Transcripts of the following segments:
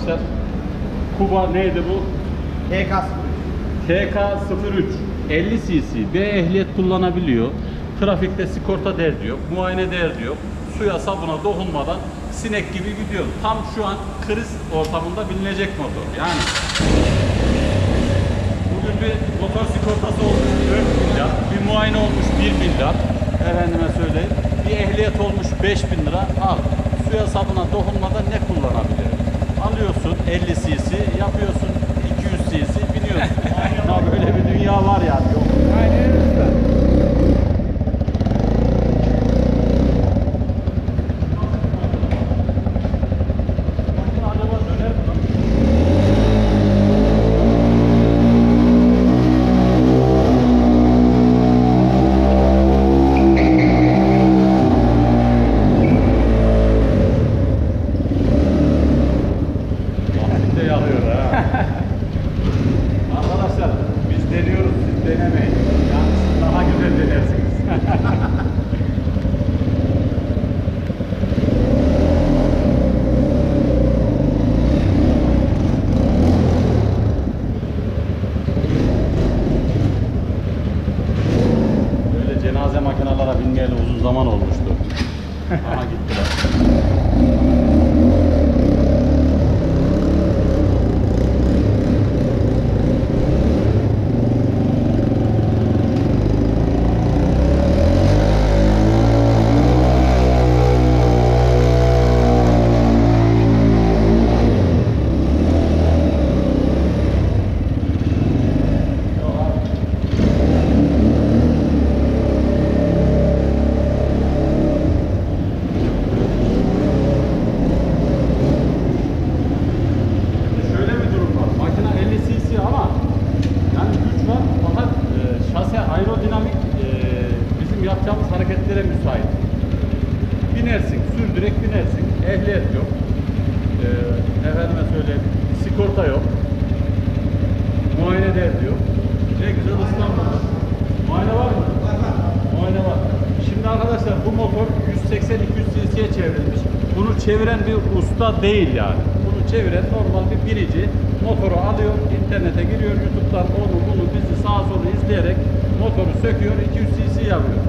arkadaşlar. Kuba neydi bu? TK TK03 50 cc B ehliyet kullanabiliyor. Trafikte sigorta derdi yok, muayene derdi yok. Suya sabuna dokunmadan sinek gibi gidiyor. Tam şu an kriz ortamında bilinecek motor. Yani bugün bir motor sigortası olmuş 4 milyar, bir muayene olmuş 1 milyar. Efendime söyleyeyim. Bir ehliyet olmuş 5000 lira. Al. Suya sabuna dokunmadan ne kullanabilirim? Alıyorsun 50 cc, yapıyorsun 200 cc, biniyorsun. ya böyle bir dünya var yani. Yok. Aynen usta. Acaba döner mi? Lastik de yanıyor ha. Arkadaşlar biz deniyoruz siz denemeyin. Yani siz daha güzel denersiniz. Böyle makinelara binmeyeli uzun zaman olmuştu. Aha gittiler. Şimdi şöyle bir durum var. Makine 50 cc ama yani güç var fakat e, şase aerodinamik e, bizim yapacağımız hareketlere müsait. Binersin, sürdürek binersin. Ehliyet yok. E, efendime söyleyeyim, sigorta yok. Muayene derdi yok. Ne güzel İstanbul. Muayene var mı? Muayene var. Şimdi arkadaşlar bu motor 180-200 cc'ye çevrilmiş. Bunu çeviren bir usta değil yani. Bunu çeviren normal bir birici motoru alıyor, internete giriyor, YouTube'dan onu bunu bizi sağa sola izleyerek motoru söküyor, 200 cc yapıyor.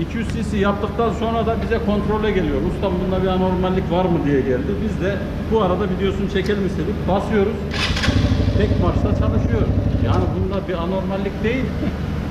200 cc yaptıktan sonra da bize kontrole geliyor. Ustam bunda bir anormallik var mı diye geldi. Biz de bu arada videosunu çekelim istedik. Basıyoruz. Tek marşta çalışıyor. Yani bunda bir anormallik değil.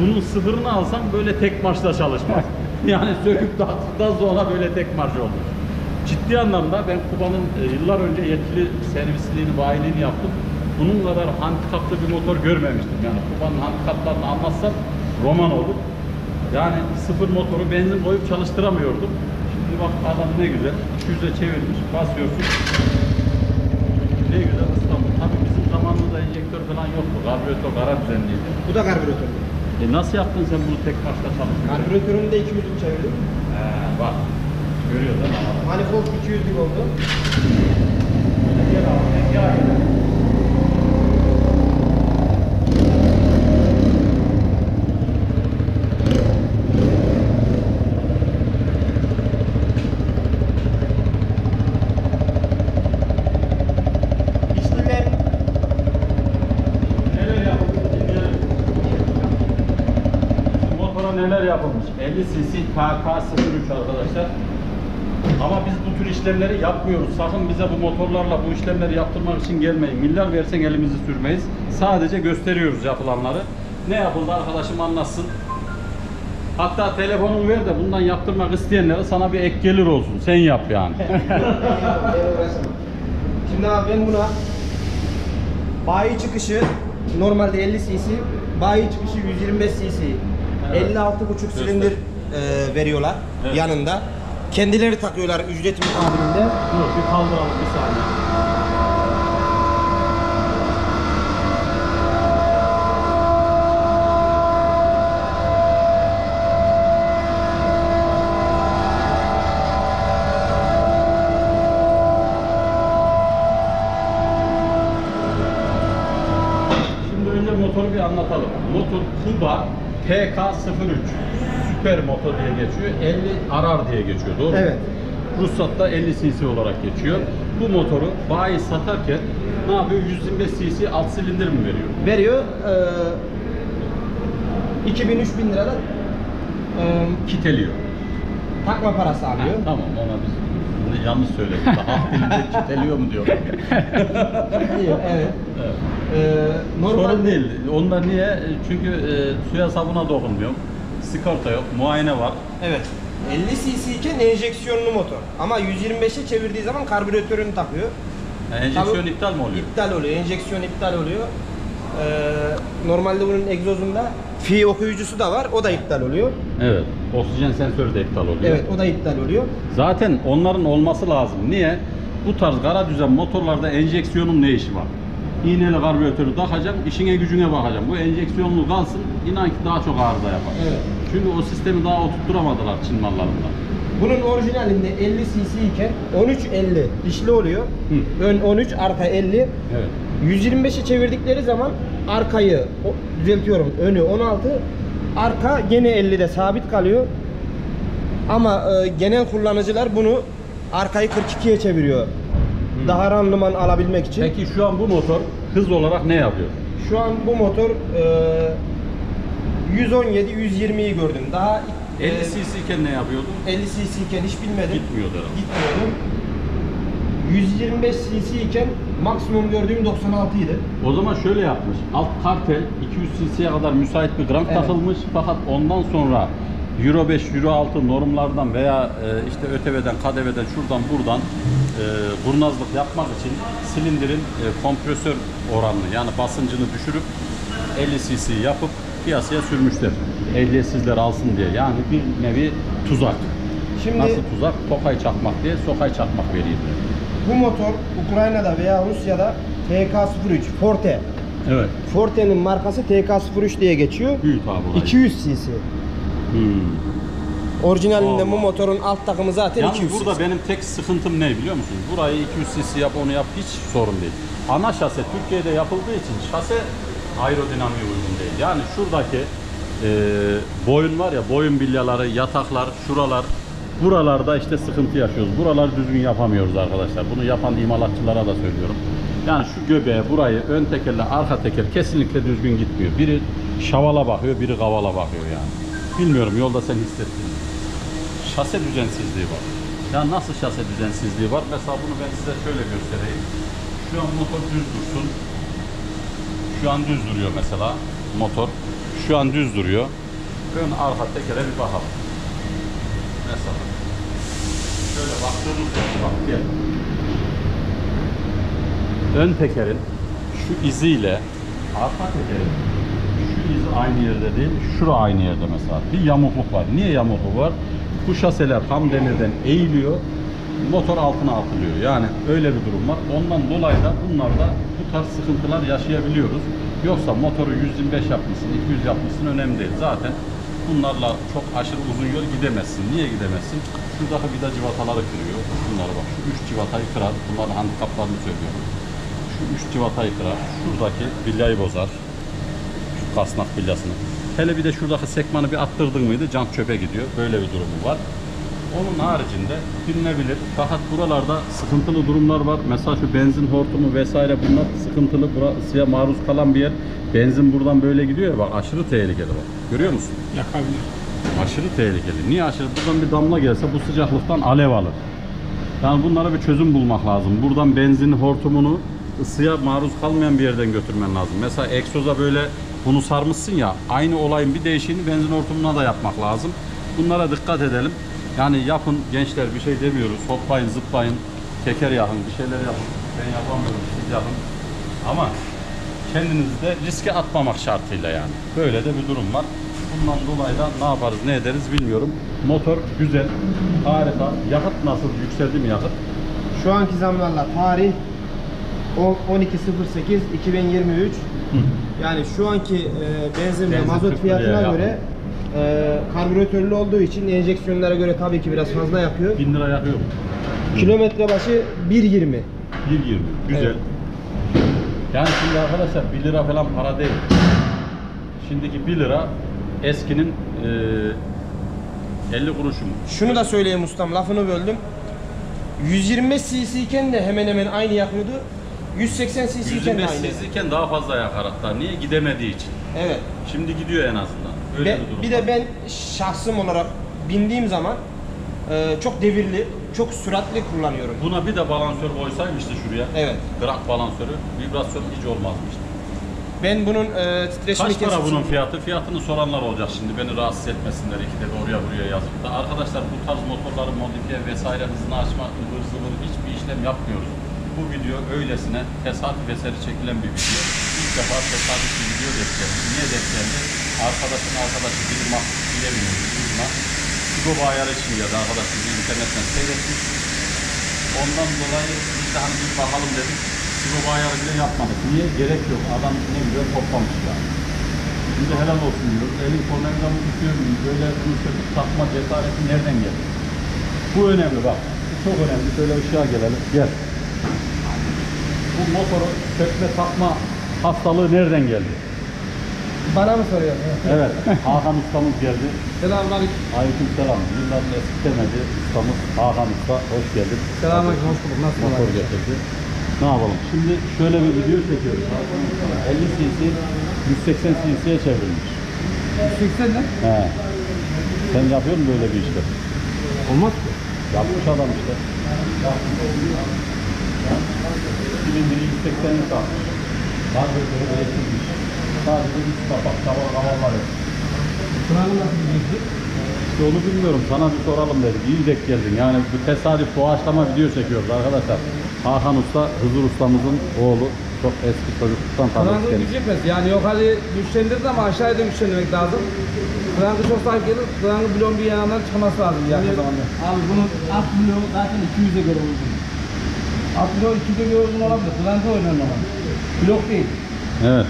Bunun sıfırını alsam böyle tek marşta çalışmaz. yani söküp dağıttıktan sonra böyle tek marş olur. Ciddi anlamda ben Kuba'nın e, yıllar önce yetkili servisliğini, bayiliğini yaptım. Bunun kadar handikaplı bir motor görmemiştim. Yani Kuba'nın handikaplarını anlatsam roman olur. Yani sıfır motoru benzin koyup çalıştıramıyordum. Şimdi bak adam ne güzel. 200'e çevirmiş. Basıyorsun. Ne güzel İstanbul. Tabii bizim zamanımızda enjektör falan yoktu. Karbüratör kara düzenliydi. Bu da karbüratör. E nasıl yaptın sen bunu tek başta çalıştırdın? Karbüratörünü de 200'lük çevirdim. He bak. Görüyor değil mi? adam? Manifold 200'lük oldu. Gel abi, gel abi. İşlemler Neler yapılmış? dinleyelim. Şu Motora neler yapılmış? 50 cc KK03 arkadaşlar. Ama biz bu tür işlemleri yapmıyoruz. Sakın bize bu motorlarla bu işlemleri yaptırmak için gelmeyin. Milyar versen elimizi sürmeyiz. Sadece gösteriyoruz yapılanları. Ne yapıldı arkadaşım anlatsın. Hatta telefonunu ver de bundan yaptırmak isteyenlere sana bir ek gelir olsun. Sen yap yani. Şimdi abi ben buna bayi çıkışı normalde 50 cc, bayi çıkışı 125 cc. Evet. 56,5 silindir e, veriyorlar Evet. yanında. Kendileri takıyorlar ücret mukabilinde. Dur bir kaldıralım bir saniye. Şimdi önce motoru bir anlatalım. Motor Kuba TK03 Süper Moto diye geçiyor. 50 Arar diye geçiyor. Doğru mu? Evet. Ruhsatta 50 cc olarak geçiyor. Bu motoru bayi satarken ne yapıyor? 125 cc alt silindir mi veriyor? Veriyor. E, 2000-3000 lirada e, Kiteliyor. takma parası Ha, alıyor. tamam ona biz bunu yanlış söyledik. Daha silindir kiteliyor mu diyor. Diyor, evet. Evet. E, Sorun normalde değil. Onlar niye? Çünkü e, suya sabuna dokunmuyor. Sigorta yok, muayene var. Evet. 50 cc iken enjeksiyonlu motor. Ama 125'e çevirdiği zaman karbüratörünü takıyor. Yani enjeksiyon Tabii- iptal mi oluyor? İptal oluyor. Enjeksiyon iptal oluyor. Ee, normalde bunun egzozunda fi okuyucusu da var. O da iptal oluyor. Evet. Oksijen sensörü de iptal oluyor. Evet, o da iptal oluyor. Zaten onların olması lazım. Niye? Bu tarz kara düzen motorlarda enjeksiyonun ne işi var? İğneli karbüratörü takacaksın, işine gücüne bakacaksın. Bu enjeksiyonlu kalsın, inan ki daha çok arıza yapar. Evet. Çünkü o sistemi daha oturtturamadılar Çin mallarında. Bunun orijinalinde 50 cc iken 13.50 dişli oluyor. Hı. Ön 13, arka 50. Evet. 125'e çevirdikleri zaman arkayı düzeltiyorum. Önü 16, arka gene 50'de sabit kalıyor. Ama e, genel kullanıcılar bunu arkayı 42'ye çeviriyor. Daha randıman alabilmek için. Peki şu an bu motor hız olarak ne yapıyor? Şu an bu motor e, 117-120'yi gördüm. Daha e, 50 cc iken ne yapıyordu? 50 cc iken hiç bilmedim. Gitmiyordu herhalde. Gitmiyordum. 125 cc iken maksimum gördüğüm 96 idi. O zaman şöyle yapmış. Alt kartel 200 cc'ye kadar müsait bir gram Evet. takılmış. Fakat ondan sonra Euro 5, Euro 6 normlardan veya e, işte ÖTV'den, KDV'den şuradan buradan e, kurnazlık yapmak için silindirin e, kompresör oranını yani basıncını düşürüp 50 cc yapıp piyasaya sürmüşler. Ehliyetsizler alsın diye. Yani bir nevi tuzak. Şimdi Nasıl tuzak? Tokay çakmak diye sokay çakmak vereyim. bu motor Ukrayna'da veya Rusya'da TK03 Forte. Evet. Forte'nin markası TK03 diye geçiyor. Büyük abi orayı. 200 cc. Hmm. Orijinalinde Allah. bu motorun alt takımı zaten Yalnız 200 burada cc. benim tek sıkıntım ne biliyor musun? Burayı 200 cc yap onu yap hiç sorun değil. Ana şase Türkiye'de yapıldığı için şase aerodinamiğe uygun değil. Yani şuradaki e, boyun var ya boyun bilyaları, yataklar, şuralar buralarda işte sıkıntı yaşıyoruz. Buraları düzgün yapamıyoruz arkadaşlar. Bunu yapan imalatçılara da söylüyorum. Yani şu göbeğe burayı ön tekerle arka teker kesinlikle düzgün gitmiyor. Biri şavala bakıyor, biri kavala bakıyor yani. Bilmiyorum yolda sen hissettin? Şase düzensizliği var. Ya nasıl şase düzensizliği var? Mesela bunu ben size şöyle göstereyim. Şu an motor düz dursun. Şu an düz duruyor mesela motor. Şu an düz duruyor. Ön arka tekere bir bakalım. Mesela. Şöyle baktığımız zaman bak. Ön tekerin şu iziyle arka tekerin şu iz aynı yerde değil, şura aynı yerde mesela. Bir yamukluk var. Niye yamukluk var? Bu şaseler ham demirden eğiliyor, motor altına atılıyor. Yani öyle bir durum var. Ondan dolayı da bunlarda bu tarz sıkıntılar yaşayabiliyoruz. Yoksa motoru 125 yapmışsın, 200 yapmışsın önemli değil. Zaten bunlarla çok aşırı uzun yol gidemezsin. Niye gidemezsin? Şuradaki vida civataları kırıyor. Bunları bak, şu üç civatayı kırar. Bunların handikaplarını söylüyorum. Şu üç civatayı kırar. Şuradaki bilyayı bozar şu kasnak bilyasını. Hele bir de şuradaki sekmanı bir attırdın mıydı cam çöpe gidiyor. Böyle bir durumu var. Onun haricinde bilinebilir. Fakat buralarda sıkıntılı durumlar var. Mesela şu benzin hortumu vesaire bunlar sıkıntılı. Burasıya maruz kalan bir yer. Benzin buradan böyle gidiyor ya bak aşırı tehlikeli bak. Görüyor musun? Yakabilir. Aşırı tehlikeli. Niye aşırı? Buradan bir damla gelse bu sıcaklıktan alev alır. Yani bunlara bir çözüm bulmak lazım. Buradan benzin hortumunu ısıya maruz kalmayan bir yerden götürmen lazım. Mesela egzoza böyle bunu sarmışsın ya aynı olayın bir değişiğini benzin hortumuna da yapmak lazım. Bunlara dikkat edelim. Yani yapın gençler bir şey demiyoruz. Hoplayın, zıplayın, teker yakın, bir şeyler yapın. Ben yapamıyorum, siz yapın. Ama kendinizi de riske atmamak şartıyla yani. Böyle de bir durum var. Bundan dolayı da ne yaparız, ne ederiz bilmiyorum. Motor güzel, harika. Yakıt nasıl? Yükseldi mi yakıt? Şu anki zamlarla tarih 12.08 2023 yani şu anki e, benzin ve Benzin mazot 40 fiyatına göre e, karbüratörlü olduğu için enjeksiyonlara göre tabii ki biraz fazla yakıyor. 1000 lira yakıyor? Kilometre başı 1.20. 1.20. Güzel. Evet. Yani şimdi arkadaşlar 1 lira falan para değil. Şimdiki 1 lira eskinin e, 50 kuruşu mu? Şunu da söyleyeyim ustam lafını böldüm. 125 cc iken de hemen hemen aynı yakıyordu. 180 cc iken de 125 aynı. cc iken daha fazla yakar hatta. Niye? Gidemediği için. Evet. Şimdi gidiyor en azından. Öyle Ve bir durum. bir var. de ben şahsım olarak bindiğim zaman e, çok devirli, çok süratli kullanıyorum. Buna bir de balansör koysaymıştı şuraya. Evet. Grak balansörü. Vibrasyon hiç olmazmıştı. Ben bunun e, titreşimi Kaç para bunun fiyatı? Fiyatını soranlar olacak şimdi beni rahatsız etmesinler ikide bir oraya buraya yazıp da. Arkadaşlar bu tarz motorları modifiye vesaire hızını açma ıvır zıvır hiçbir işlem yapmıyoruz. Bu video öylesine tesadüf eseri çekilen bir video. İlk defa tesadüf bir video denk geldi. Niye denk geldi? Arkadaşın arkadaşı bir mahsus bilemiyor. Uzma. Sigo bayarı için geldi. Arkadaşım bir internetten seyretmiş. Ondan dolayı biz de hani bir bakalım dedik. Sigo bayarı bile yapmadık. Niye? Gerek yok. Adam ne güzel toplamış yani. Şimdi helal olsun diyoruz. Elin kollarından mı tutuyor muyum? Böyle bunu söküp takma cesareti nereden geldi? Bu önemli bak. Bu çok önemli. Şöyle ışığa gelelim. Gel. Bu motoru sökme takma hastalığı nereden geldi? Bana mı soruyorsun? Evet. Hakan ustamız geldi. Selamünaleyküm. Aleyküm selam. Yılların eskitemedi ustamız Hakan Usta. Hoş geldin. Selamünaleyküm, hoş bulduk. Nasılsın Motor getirdi. Ne yapalım? Şimdi şöyle bir video çekiyoruz. 50 cc 180 cc'ye çevrilmiş. 180 ne? He. Sen yapıyor musun böyle bir işler? Olmaz ki. Yapmış adam işte. Silindiri 180'i takmış. Karbüratörü elektrikmiş. Sadece üst kapak kaval kavallar yok. Kur'an'ı nasıl bileceksin? İşte onu bilmiyorum. Sana bir soralım dedik. İyi denk geldin. Yani bu tesadüf doğaçlama video çekiyoruz arkadaşlar. Hakan Usta, Hızır Ustamızın oğlu. Çok eski çocukluktan tanıdık Frankı kendisi. güçlenmez. Yani yukarı güçlendirdi ama aşağıya da güçlendirmek lazım. Frankı çok sahip gelir. Frankı bloğun bir yanından çıkması lazım yani o zaman. Abi bunun alt bloğu zaten 200'e göre uygun. Alt bloğu 200'e göre uygun olabilir. Frankı önemli olan. Blok değil. Evet.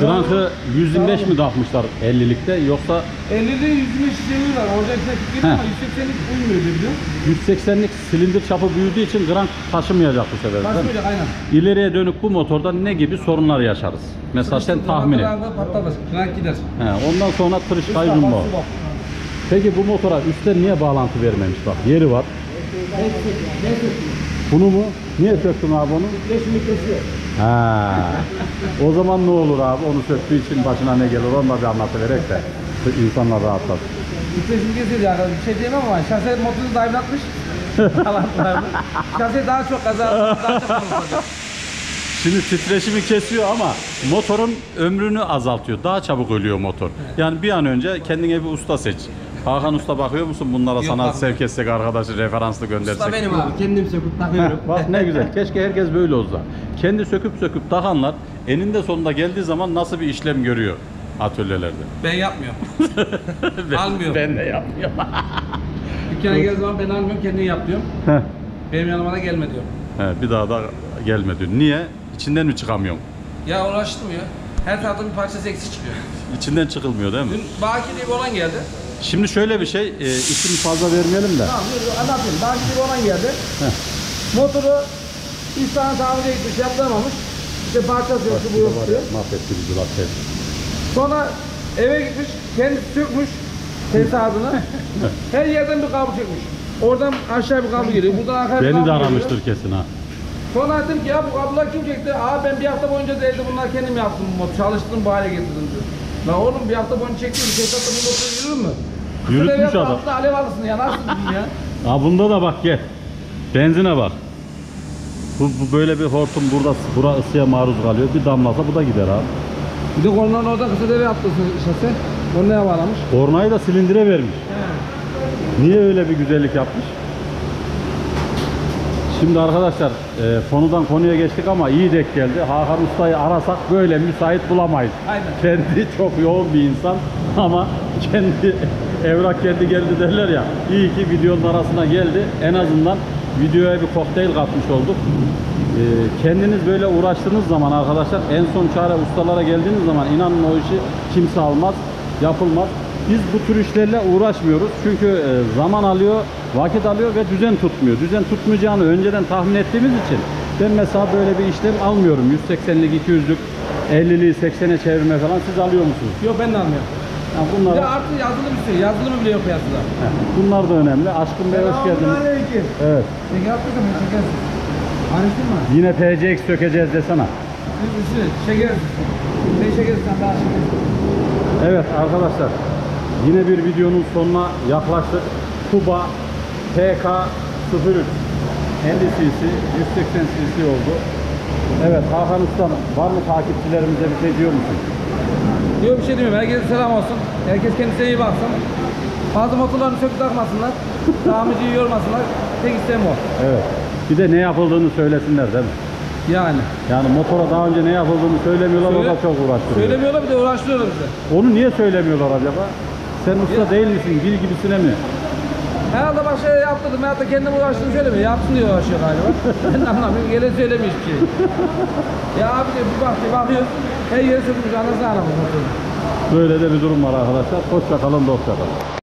Grank'ı 125 mi takmışlar 50'likte yoksa 50'de 125 çeviri var. Orijinal teknik değil ama 180'lik uymuyor diye biliyorum. 180'lik silindir çapı büyüdüğü için Grank taşımayacak bu sefer. değil mi? Aynen. İleriye dönük bu motorda ne gibi sorunlar yaşarız? Mesela sen tahmin et. Frankı patlatır. Frank gider. He, ondan sonra Tırışkay Jumbo. bak. Peki bu motora üstten niye bağlantı vermemiş bak? Yeri var. Bunu mu? Niye söktün abi onu? Geçimi kesiyor. Ha. O zaman ne olur abi? Onu söktüğü için başına ne gelir? Onu da bir anlatıverek de insanlar rahatlasın. Vitesini kesiyor yani. Bir şey diyemem ama şase motoru dayılatmış. Şase daha çok kaza, daha çok konuşacak. Şimdi titreşimi kesiyor ama motorun ömrünü azaltıyor. Daha çabuk ölüyor motor. Yani bir an önce kendine bir usta seç. Hakan Usta bakıyor musun bunlara sana bakmıyorum. sevk etsek arkadaşı referanslı göndersek? Usta benim abi. Kendim söküp takıyorum. bak ne güzel. Keşke herkes böyle olsa. Kendi söküp söküp takanlar eninde sonunda geldiği zaman nasıl bir işlem görüyor atölyelerde. Ben yapmıyorum. Ben- Almıyorum. Ben de yapmıyorum. Dükkana geldiği zaman ben almıyorum kendin yap diyorum. Heh. Benim yanıma da gelme diyorum. He, bir daha da gelme diyor. Niye? İçinden mi çıkamıyorum? Ya uğraştım ya. Her tarafta bir parçası eksik çıkıyor. İçinden çıkılmıyor değil mi? Dün Baki diye bir olan geldi. Şimdi şöyle bir şey, e, isim fazla vermeyelim de. Tamam dur anlatayım. Diye bir olan geldi. Heh. Motoru bir tane tamir etmiş, yaptıramamış. İşte parçası yok, bu yok diyor. Mahvetti bizi bak. Sonra eve gitmiş, kendisi sökmüş tesisatını. Her yerden bir kablo çekmiş. Oradan aşağı bir kablo geliyor, buradan arkaya bir Beni kablo de aramıştır kesin ha. Sonra dedim ki ya bu kablolar kim çekti? Aa ben bir hafta boyunca evde bunlar kendim yaptım bu motoru. Çalıştım bu hale getirdim diyor. La oğlum bir hafta boyunca çektim. Tesisatla bu motoru yürür mü? Yürütmüş adam. altında alev alısın ya nasıl diyeyim ya? Ha bunda da bak gel. Benzine bak. Bu, bu böyle bir hortum burada bura ısıya maruz kalıyor. Bir damlasa bu da gider abi. Bir de kornanın orada kısa devre yaptı şase. Kornaya bağlamış. Kornayı da silindire vermiş. Niye öyle bir güzellik yapmış? Şimdi arkadaşlar e, konudan konuya geçtik ama iyi denk geldi. Hakan Usta'yı arasak böyle müsait bulamayız. Aynen. Kendi çok yoğun bir insan ama kendi evrak kendi geldi derler ya. İyi ki videonun arasına geldi. En azından videoya bir kokteyl katmış olduk. E, kendiniz böyle uğraştığınız zaman arkadaşlar en son çare ustalara geldiğiniz zaman inanın o işi kimse almaz, yapılmaz. Biz bu tür işlerle uğraşmıyoruz. Çünkü e, zaman alıyor, vakit alıyor ve düzen tutmuyor. Düzen tutmayacağını önceden tahmin ettiğimiz için ben mesela böyle bir işlem almıyorum. 180'lik, 200'lük, 50'liği 80'e çevirme falan siz alıyor musunuz? Yok ben de almıyorum. Bir bunlar, de artı yazılı bir şey. Yazılı mı bile yok. Heh, bunlar da önemli. Aşkın Bey hoş geldiniz. Evet. Şeker attık mı? Şekersiz. Karıştırma. Yine PCX sökeceğiz desene. Şekersiz. Ne şekersiz sen daha şekersiz. Evet arkadaşlar yine bir videonun sonuna yaklaştık. Kuba PK03 50 cc 180 cc oldu. Evet Hakan Ustam var mı takipçilerimize bir şey diyor musun? Diyor bir şey demiyorum. Herkese selam olsun. Herkes kendisine iyi baksın. Bazı motorlarını söküp takmasınlar. Tamirciyi yormasınlar. Tek isteğim o. Evet. Bir de ne yapıldığını söylesinler değil mi? Yani. Yani motora daha önce ne yapıldığını söylemiyorlar o da Söyle- çok uğraştırıyor. Söylemiyorlar bir de uğraştırıyorlar bize. Onu niye söylemiyorlar acaba? Sen usta değil misin? Bil gibisine mi? Herhalde bak şey yaptırdım. Hayatta kendim uğraştığını söylemiyor. Yapsın diye uğraşıyor galiba. ben de anlamıyorum. Söylemiyor hiçbir şey. ya abi de bir bak bir bakıyor. Her yeri sökmüş. Anasını motoru. Böyle de bir durum var arkadaşlar. Hoşça kalın, dostça kalın.